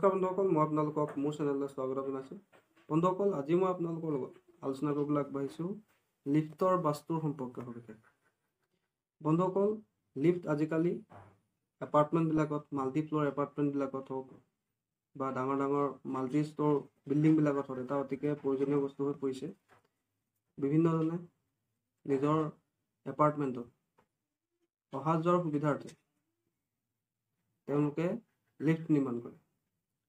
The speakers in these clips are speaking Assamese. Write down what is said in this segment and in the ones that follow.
নমস্কাৰ বন্ধুসকল মই আপোনালোকক মোৰ চেনেললৈ স্বাগত জনাইছোঁ। বন্ধুসকল আজি মই আপোনালোকৰ লগত আলোচনা কৰিবলৈ আগবাঢ়িছোঁ লিফ্টৰ বাস্তুৰ সম্পৰ্কে সবিশেষ। বন্ধুসকল লিফ্ট আজিকালি এপাৰ্টমেণ্টবিলাকত মাল্টি ফ্ল'ৰ এপাৰ্টমেণ্টবিলাকত হওক বা ডাঙৰ ডাঙৰ মাল্টি ষ্ট'ৰ বিল্ডিংবিলাকত হওক এটা অতিকে প্ৰয়োজনীয় বস্তু হৈ পৰিছে। বিভিন্নজনে নিজৰ এপাৰ্টমেণ্টত অহা যোৱাৰ সুবিধাৰ্থে তেওঁলোকে লিফ্ট নিৰ্মাণ কৰে।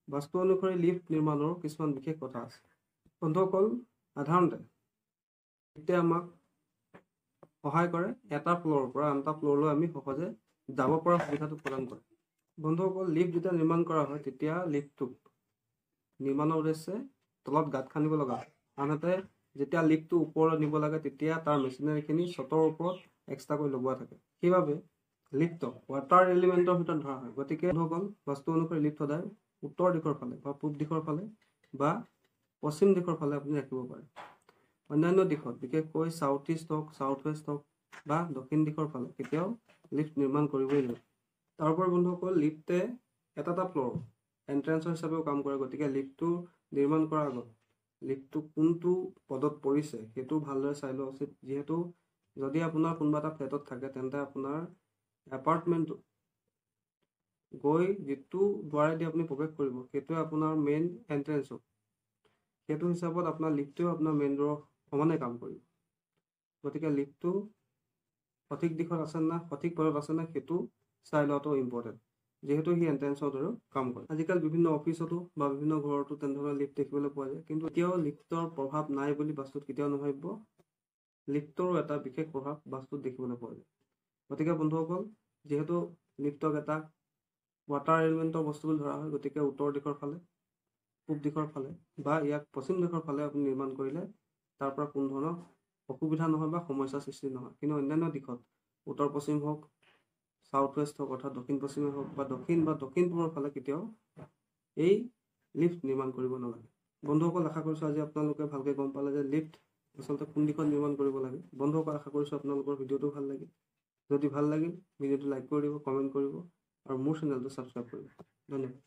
বাস্তু অনুসৰি লিফ্ট নিৰ্মাণৰ কিছুমান বিশেষ কথা আছে। বন্ধুসকল সাধাৰণতে লিফ্টে আমাক সহায় কৰে এটা ফ্ল'ৰৰ পৰা আন এটা ফ্ল'ৰলৈ আমি সহজে যাব পৰা সুবিধাটো প্ৰদান কৰে। বন্ধুসকল লিফ্ট যেতিয়া নিৰ্মাণ কৰা হয় তেতিয়া লিফ্টটোক নিৰ্মাণৰ উদ্দেশ্যে তলত গাঁত খান্দিব লগা হয়। আনহাতে যেতিয়া লিফ্টটো ওপৰলৈ নিব লাগে তেতিয়া তাৰ মেচিনাৰীখিনি চটৰ ওপৰত এক্সট্ৰাকৈ লগোৱা থাকে। সেইবাবে লিফ্টক ৱাটাৰ এলিমেণ্টৰ ভিতৰত ধৰা হয়। গতিকে বন্ধুসকল বাস্তু অনুসৰি লিফ্ট সদায় উত্তৰ দিশৰ ফালে বা পূব দিশৰ ফালে বা পশ্চিম দিশৰ ফালে আপুনি ৰাখিব পাৰে। অন্যান্য দিশত বিশেষকৈ চাউথ ইষ্ট হওক চাউথ ৱেষ্ট হওক বা দক্ষিণ দিশৰ ফালে কেতিয়াও লিফ্ট নিৰ্মাণ কৰিবই নোৱাৰে। তাৰোপৰি বন্ধুসকল লিফ্টে এটা এটা ফ্ল'ৰ এণ্ট্ৰেঞ্চৰ হিচাপেও কাম কৰে গতিকে লিফ্টটো নিৰ্মাণ কৰাৰ আগত লিফ্টটো কোনটো পদত পৰিছে সেইটো ভালদৰে চাই লোৱা উচিত। যিহেতু যদি আপোনাৰ কোনোবা এটা ফ্লেটত থাকে তেন্তে আপোনাৰ এপাৰ্টমেণ্টটো গৈ যিটো দুৱাৰেদি আপুনি প্ৰৱেশ কৰিব সেইটোৱে আপোনাৰ মেইন এণ্ট্ৰেঞ্চ হ'ব সেইটো হিচাপত আপোনাৰ লিফ্টেও আপোনাৰ মেইন ডোৰৰ সমানে কাম কৰিব। গতিকে লিফ্টটো সঠিক দিশত আছে না সঠিক পদত আছে না সেইটো চাই লোৱাটো ইম্পৰ্টেণ্ট যিহেতু সি এণ্ট্ৰেঞ্চৰ দৰেও কাম কৰে। আজিকালি বিভিন্ন অফিচতো বা বিভিন্ন ঘৰতো তেনেধৰণৰ লিফ্ট দেখিবলৈ পোৱা যায়। কিন্তু এতিয়াও লিফ্টৰ প্ৰভাৱ নাই বুলি বাস্তুত কেতিয়াও নাভাবিব। লিফ্টৰো এটা বিশেষ প্ৰভাৱ বাস্তুত দেখিবলৈ পোৱা যায়। গতিকে বন্ধুসকল যিহেতু লিফ্টক এটা ৱাটাৰ এলিমেণ্টৰ বস্তু বুলি ধৰা হয় গতিকে উত্তৰ দিশৰ ফালে পূব দিশৰ ফালে বা ইয়াক পশ্চিম দিশৰ ফালে আপুনি নিৰ্মাণ কৰিলে তাৰ পৰা কোনো ধৰণৰ অসুবিধা নহয় বা সমস্যাৰ সৃষ্টি নহয়। কিন্তু অন্যান্য দিশত উত্তৰ পশ্চিম হওক চাউথ ৱেষ্ট হওক অৰ্থাৎ দক্ষিণ পশ্চিমে হওক বা দক্ষিণ বা দক্ষিণ পূবৰ ফালে কেতিয়াও এই লিফ্ট নিৰ্মাণ কৰিব নালাগে। বন্ধুসকল আশা কৰিছোঁ আজি আপোনালোকে ভালকৈ গম পালে যে লিফ্ট আচলতে কোন দিশত নিৰ্মাণ কৰিব লাগে। বন্ধুসকল আশা কৰিছোঁ আপোনালোকৰ ভিডিঅ'টো ভাল লাগিল। যদি ভাল লাগিল ভিডিঅ'টো লাইক কৰি দিব কমেণ্ট কৰিব আৰু মোৰ চেনেলটো ছাবস্ক্ৰাইব কৰিব ধন্যবাদ।